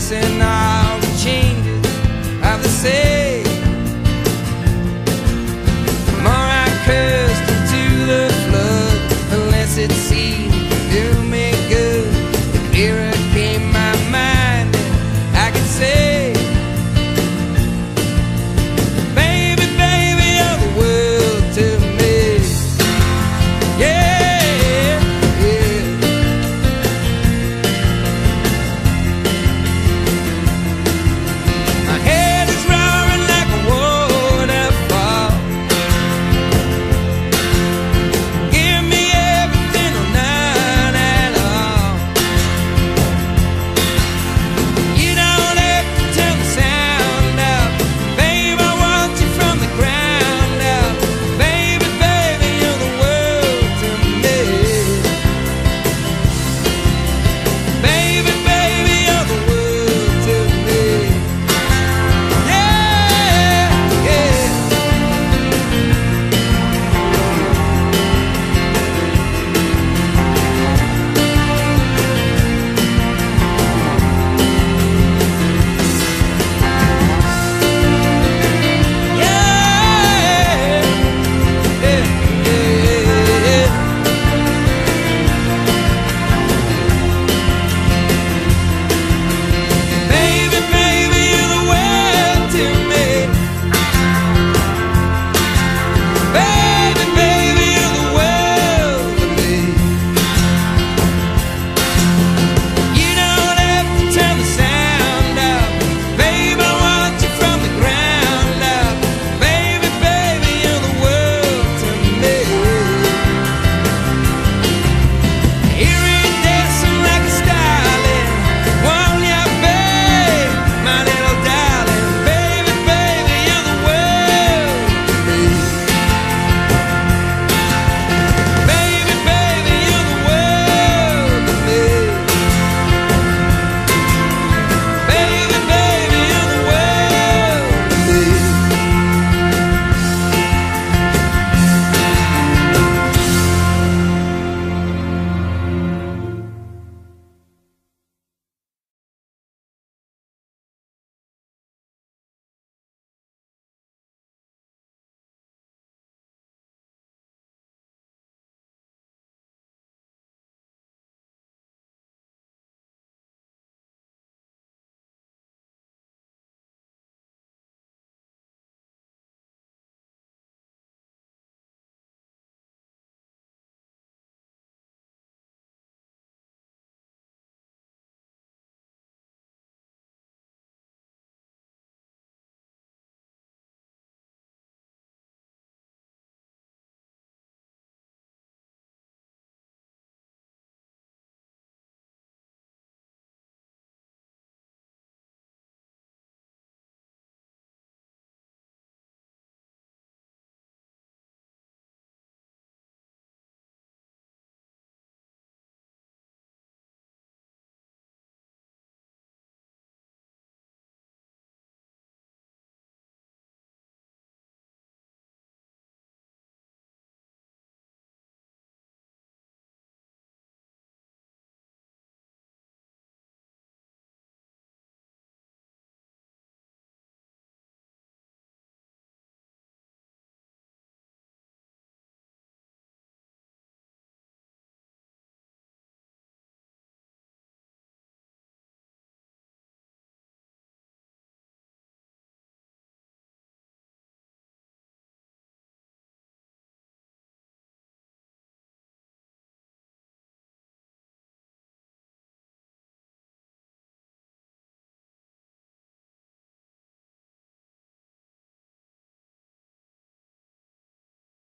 facing all the changes of the same.